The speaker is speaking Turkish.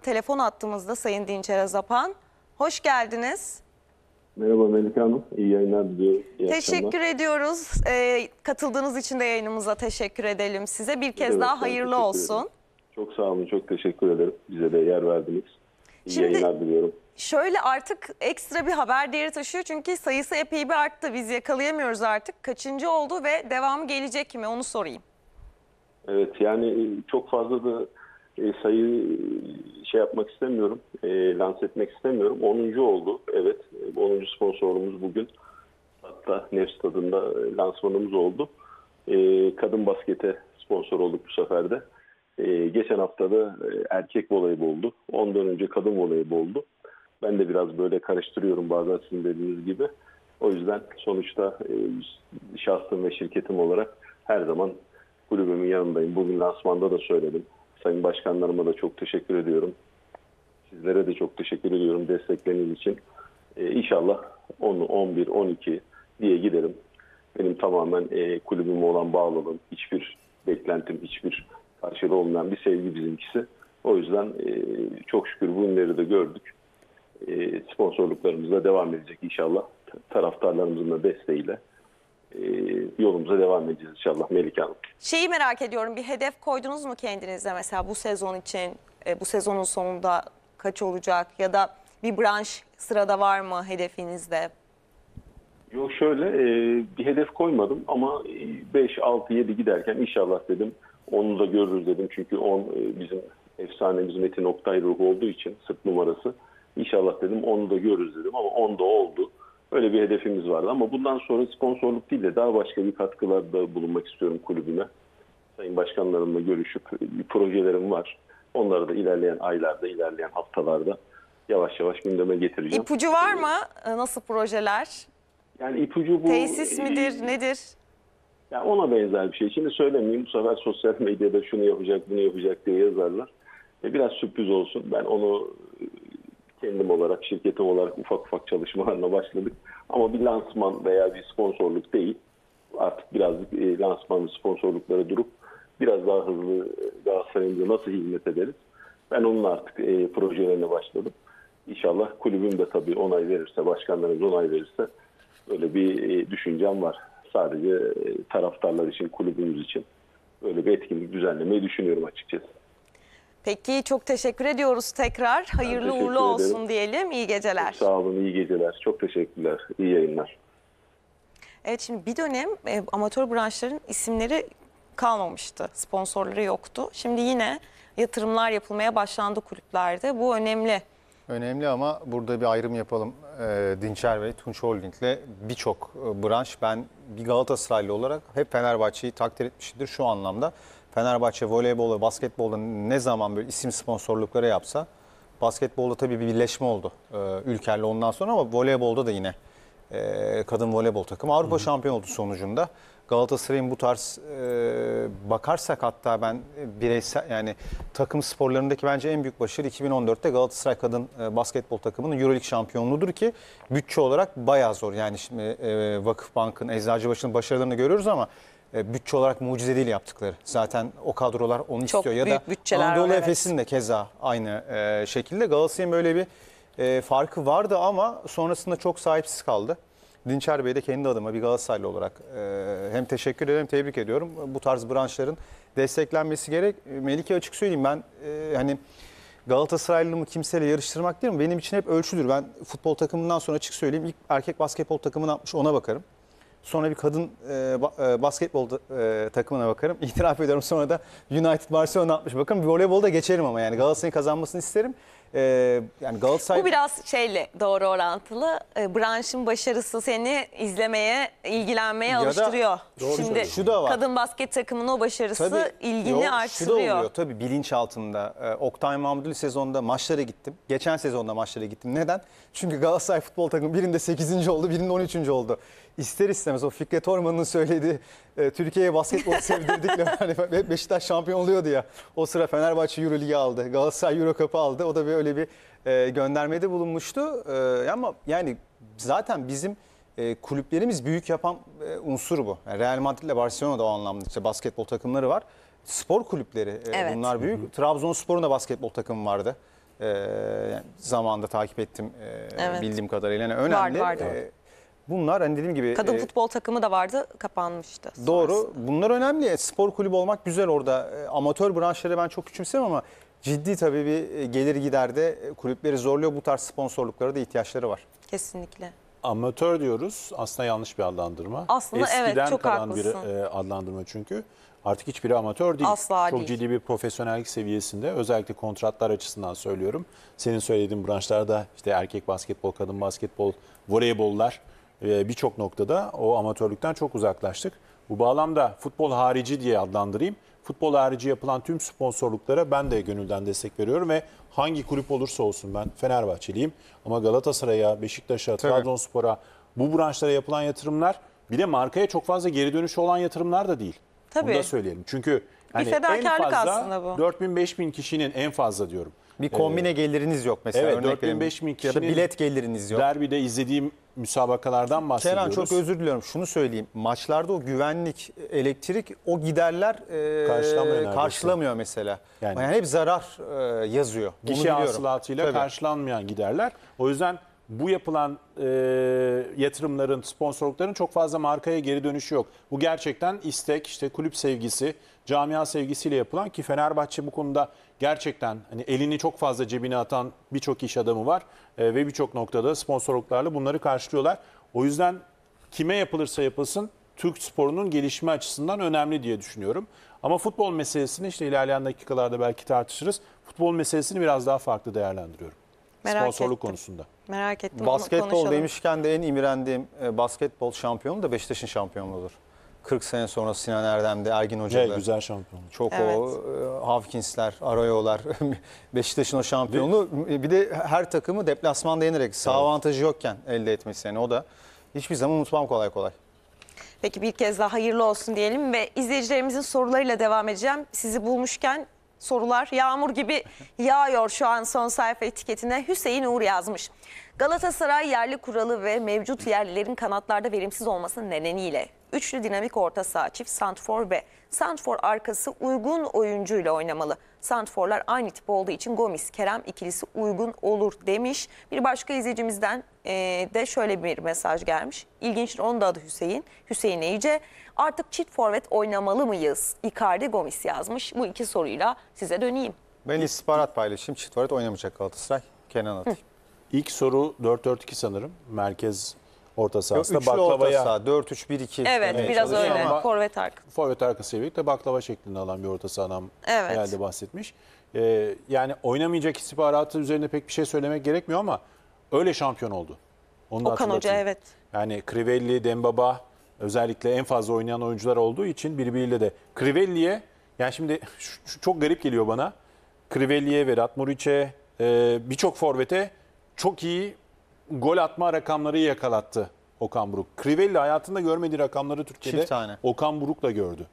Telefon attığımızda Sayın Dinçer Azapan. Hoş geldiniz. Merhaba Melike Hanım. İyi yayınlar diliyorum. İyi Teşekkür akşamlar. ediyoruz. Ee, katıldığınız için de yayınımıza teşekkür edelim size. Bir kez Evet, daha hayırlı olsun. ederim. Çok sağ olun. Çok teşekkür ederim. Bize de yer verdiniz. İyi Şimdi- yayınlar diliyorum. Şöyle artık ekstra bir haber değeri taşıyor çünkü sayısı epey bir arttı. Biz yakalayamıyoruz artık. Kaçıncı oldu ve devamı gelecek mi onu sorayım. Evet yani çok fazla da e, sayı e, şey yapmak istemiyorum. E, lanse etmek istemiyorum. 10. oldu. Evet. e, 10. sponsorumuz bugün. Hatta Nefs tadında e, lansmanımız oldu. E, kadın baskete sponsor olduk bu sefer de. E, geçen hafta da e, erkek voleyboldu. Ondan önce kadın voleyboldu. Ben de biraz böyle karıştırıyorum bazen sizin dediğiniz gibi. O yüzden sonuçta e, şahsım ve şirketim olarak her zaman kulübümün yanındayım. Bugün lansmanda da söyledim. Sayın başkanlarıma da çok teşekkür ediyorum. Sizlere de çok teşekkür ediyorum destekleriniz için. Ee, inşallah 10, 11, 12 diye giderim. Benim tamamen e, kulübüme olan bağlılığım, hiçbir beklentim, hiçbir karşılığı olmayan bir sevgi bizimkisi. O yüzden e, çok şükür bu günleri de gördük. E, sponsorluklarımız da devam edecek inşallah. Taraftarlarımızın da desteğiyle e, yolumuza devam edeceğiz inşallah Melike Hanım. Şeyi merak ediyorum bir hedef koydunuz mu kendinize mesela bu sezon için e, bu sezonun sonunda kaç olacak ya da bir branş sırada var mı hedefinizde? Yok şöyle e, bir hedef koymadım ama 5, 6, 7 giderken inşallah dedim onu da görürüz dedim. Çünkü 10 e, bizim efsanemiz Metin Oktay ruhu olduğu için sırt numarası. İnşallah dedim onu da görürüz dedim ama 10 da oldu. Öyle bir hedefimiz vardı ama bundan sonra sponsorluk değil de daha başka bir katkılarda bulunmak istiyorum kulübüme. Sayın başkanlarımla görüşüp bir projelerim var. Onları da ilerleyen aylarda, ilerleyen haftalarda yavaş yavaş gündeme getireceğim. İpucu var mı? E, Nasıl projeler? Yani ipucu bu. Tesis midir? Nedir? Ya ona benzer bir şey. Şimdi söylemeyeyim. Bu sefer sosyal medyada şunu yapacak, bunu yapacak diye yazarlar. E biraz sürpriz olsun. Ben onu kendim olarak, şirketim olarak ufak ufak çalışmalarına başladık. Ama bir lansman veya bir sponsorluk değil. Artık birazcık e, lansman ve sponsorluklara durup biraz daha hızlı e, Galatasaray'ımıza nasıl hizmet ederiz? Ben onun artık e, projelerine başladım. İnşallah kulübüm de tabii onay verirse, başkanlarımız onay verirse böyle bir e, düşüncem var. Sadece e, taraftarlar için, kulübümüz için böyle bir etkinlik düzenlemeyi düşünüyorum açıkçası. Peki çok teşekkür ediyoruz tekrar. Hayırlı uğurlu olsun ederim. diyelim. İyi geceler. Sağ olun, iyi geceler. Çok teşekkürler. İyi yayınlar. Evet şimdi bir dönem e, amatör branşların isimleri kalmamıştı. Sponsorları yoktu. Şimdi yine yatırımlar yapılmaya başlandı kulüplerde. Bu önemli. Önemli ama burada bir ayrım yapalım. Ee, Dinçer ve Tunç Holding'le birçok e, branş ben bir Galatasaraylı olarak hep Fenerbahçe'yi takdir etmiştir şu anlamda. Fenerbahçe voleybolda, basketbolda ne zaman böyle isim sponsorlukları yapsa basketbolda tabii bir birleşme oldu e, Ülker'le ondan sonra ama voleybolda da yine e, kadın voleybol takımı Avrupa şampiyon oldu sonucunda. Galatasaray'ın bu tarz e, bakarsak hatta ben bireysel yani takım sporlarındaki bence en büyük başarı 2014'te Galatasaray kadın e, basketbol takımının Euroleague şampiyonudur ki bütçe olarak bayağı zor. Yani şimdi e, Vakıfbank'ın, Eczacıbaşı'nın başarılarını görüyoruz ama e, bütçe olarak mucize değil yaptıkları. Zaten o kadrolar onu Çok istiyor. Ya da Anadolu evet. Efes'in de keza aynı e, şekilde. Galatasaray'ın böyle bir e, farkı vardı ama sonrasında çok sahipsiz kaldı. Dinçer Bey de kendi adıma bir Galatasaraylı olarak e, hem teşekkür ederim, tebrik ediyorum. Bu tarz branşların desteklenmesi gerek. E, Melike açık söyleyeyim ben e, hani Galatasaraylılığımı kimseyle yarıştırmak değil mi? Benim için hep ölçüdür. Ben futbol takımından sonra açık söyleyeyim ilk erkek basketbol takımını atmış ona bakarım. Sonra bir kadın e, e, basketbol e, takımına bakarım. İtiraf ediyorum sonra da United Barcelona atmış bakarım. Voleybolda geçerim ama yani Galatasaray'ın kazanmasını isterim. E, yani Galatasaray Bu biraz şeyle doğru orantılı. E, branşın başarısı seni izlemeye, ilgilenmeye Ya da- alıştırıyor. Doğru Şimdi. Şu da var. kadın basket takımının o başarısı Tabii, ilgini yok, Şu da artırıyor. oluyor tabii bilinç altında. Ee, Oktay Mahmudlu sezonda maçlara gittim. Geçen sezonda maçlara gittim. Neden? Çünkü Galatasaray futbol takımı birinde 8. oldu, birinde 13. oldu. İster istemez o Fikret Orman'ın söylediği e, Türkiye'ye basketbol sevdirdikle hani hep Beşiktaş şampiyon oluyordu ya. O sıra Fenerbahçe Euro Ligi aldı. Galatasaray Euro Cup'ı aldı. O da böyle bir e, göndermede bulunmuştu. E, ama yani zaten bizim e, kulüplerimiz büyük yapan e, unsur bu. Yani Real Madrid ile Barcelona'da o anlamda işte basketbol takımları var. Spor kulüpleri e, Evet. bunlar büyük. Trabzonspor'un da basketbol takımı vardı. Ee, yani zamanda takip ettim e, Evet. bildiğim kadarıyla. Yani önemli. vardı. Ee, bunlar hani dediğim gibi Kadın e, futbol takımı da vardı, kapanmıştı. Doğru. sonrasında. Bunlar önemli. E, Spor kulübü olmak güzel orada. E, Amatör branşları ben çok küçümsem ama ciddi tabii bir e, gelir giderde e, kulüpleri zorluyor. Bu tarz sponsorluklara da ihtiyaçları var. Kesinlikle. Amatör diyoruz. Aslında yanlış bir adlandırma. Aslında evet, Eskiden çok kalan bir e, adlandırma çünkü. Artık hiçbiri amatör değil. Asla Çok değil. ciddi bir profesyonellik seviyesinde. Özellikle kontratlar açısından söylüyorum. Senin söylediğin branşlarda işte erkek basketbol, kadın basketbol, voleybollar e, birçok noktada o amatörlükten çok uzaklaştık. Bu bağlamda futbol harici diye adlandırayım. Futbol harici yapılan tüm sponsorluklara ben de gönülden destek veriyorum ve hangi kulüp olursa olsun ben Fenerbahçeliyim ama Galatasaray'a, Beşiktaş'a. Trabzonspor'a bu branşlara yapılan yatırımlar bir de markaya çok fazla geri dönüşü olan yatırımlar da değil. Tabii. Bunu da söyleyelim. Çünkü hani en fedakarlık fazla aslında bu. 4000-5000 kişinin en fazla diyorum. Bir kombine geliriniz yok mesela. evet, örnek 4000 vereyim. 5000 Ya da kişinin bilet geliriniz yok. Derbide izlediğim müsabakalardan bahsediyoruz. Kenan çok özür diliyorum. Şunu söyleyeyim. Maçlarda o güvenlik, elektrik, o giderler e, Karşılamıyor mesela. Yani- Yani, hep zarar e, yazıyor. Bunu Gişe biliyorum. hasılatıyla Tabii. karşılanmayan giderler. O yüzden bu yapılan e, yatırımların, sponsorlukların çok fazla markaya geri dönüşü yok. Bu gerçekten istek, işte kulüp sevgisi, camia sevgisiyle yapılan ki Fenerbahçe bu konuda gerçekten hani elini çok fazla cebine atan birçok iş adamı var E, ve birçok noktada sponsorluklarla bunları karşılıyorlar. O yüzden kime yapılırsa yapılsın Türk sporunun gelişme açısından önemli diye düşünüyorum. Ama futbol meselesini işte ilerleyen dakikalarda belki tartışırız. Futbol meselesini biraz daha farklı değerlendiriyorum. Merak Sponsorluk ettim. konusunda. Merak ettim. onu Basketbol konuşalım. demişken de en imrendiğim e, basketbol şampiyonu da Beşiktaş'ın şampiyonluğudur. 40 sene sonra Sinan Erdem'de, Ergin Hoca'da. Güzel, güzel şampiyonluk. Çok Evet. o e, Hawkins'ler, Arayo'lar, Beşiktaş'ın o şampiyonluğu. Bir de her takımı deplasmanda yenerek sağ avantajı yokken elde etmesi. Yani o da hiçbir zaman unutmam kolay kolay. Peki bir kez daha hayırlı olsun diyelim ve izleyicilerimizin sorularıyla devam edeceğim. Sizi bulmuşken sorular yağmur gibi yağıyor şu an son sayfa etiketine. Hüseyin Uğur yazmış. Galatasaray yerli kuralı ve mevcut yerlilerin kanatlarda verimsiz olması nedeniyle üçlü dinamik orta saha çift santfor ve santfor arkası uygun oyuncuyla oynamalı. Santforlar aynı tip olduğu için Gomis Kerem ikilisi uygun olur demiş. Bir başka izleyicimizden e, de şöyle bir mesaj gelmiş. İlginçtir onun da adı Hüseyin. Hüseyin Eyice. Artık çift forvet oynamalı mıyız? Icardi Gomis yazmış. Bu iki soruyla size döneyim. Ben istihbarat paylaşayım. Çift varet oynamayacak Galatasaray. Kenan atayım. İlk soru 4-4-2 sanırım. Merkez orta sahasında Üçlü orta baklavaya saha. 4-3-1-2. Evet, demeye biraz çalışıyor öyle. ama Forvet arkası. forvet arkasıyla birlikte baklava şeklinde alan bir orta sahadan Evet. herhalde bahsetmiş. Ee, yani oynamayacak istihbaratı üzerine pek bir şey söylemek gerekmiyor ama öyle şampiyon oldu. Onu da Okan Hoca hatırlatayım. evet. Yani Crivelli, Dembaba özellikle en fazla oynayan oyuncular olduğu için birbiriyle de Crivelli'ye yani şimdi şu- şu çok garip geliyor bana. Crivelli'ye, Vedat Muriç'e, e, birçok forvete çok iyi gol atma rakamları yakalattı Okan Buruk. Crivelli hayatında görmediği rakamları Türkiye'de Çift tane. Okan Buruk da gördü.